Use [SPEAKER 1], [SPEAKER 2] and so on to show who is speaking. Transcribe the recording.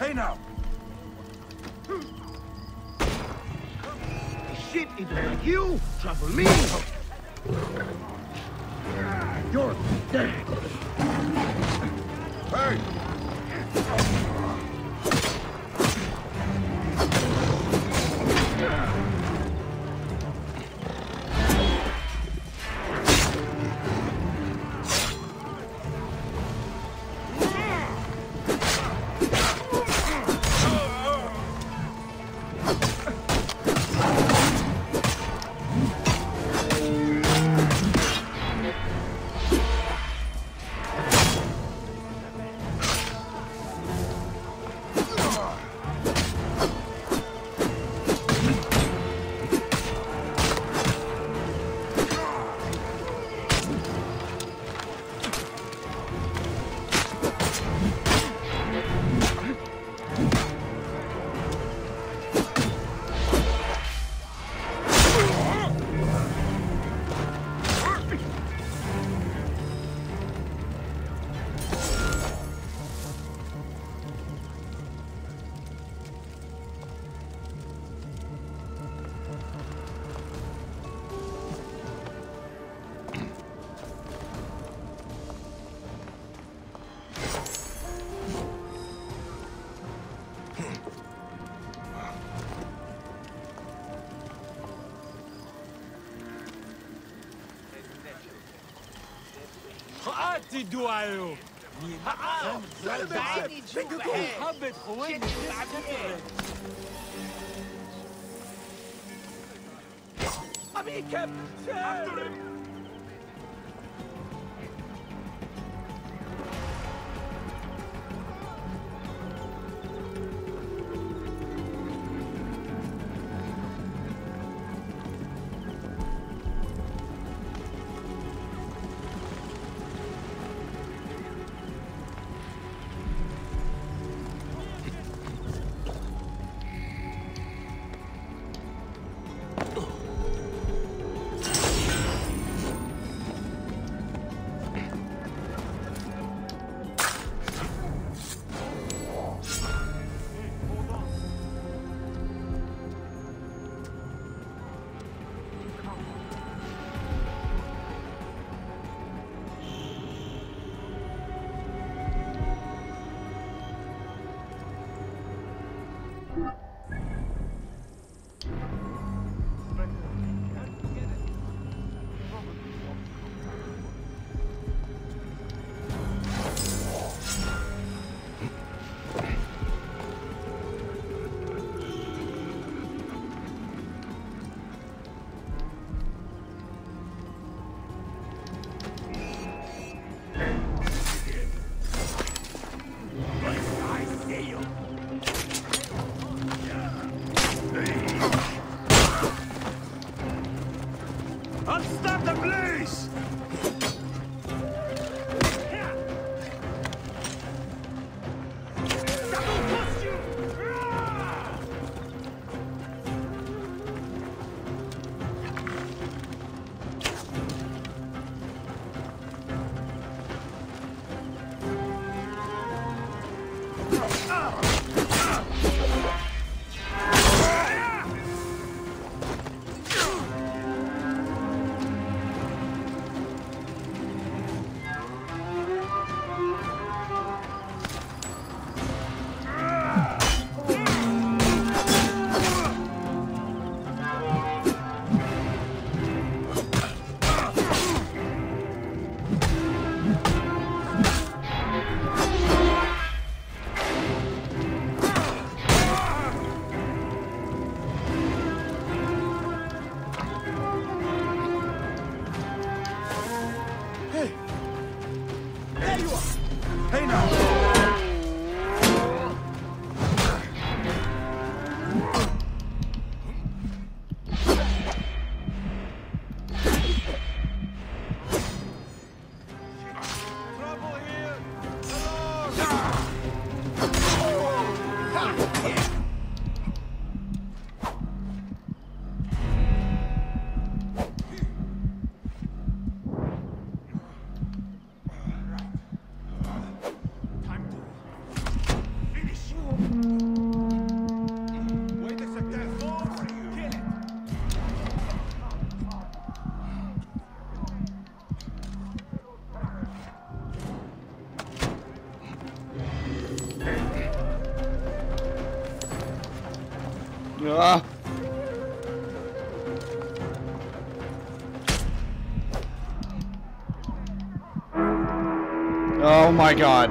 [SPEAKER 1] Away now!
[SPEAKER 2] Shit, either you trouble me. You're dead.
[SPEAKER 1] Hey!
[SPEAKER 3] تدوا عليهم
[SPEAKER 4] بعيني تشوف ايه
[SPEAKER 3] حبة خواني
[SPEAKER 4] شد Oh,
[SPEAKER 3] my God.
[SPEAKER 4] Ah. Oh my god.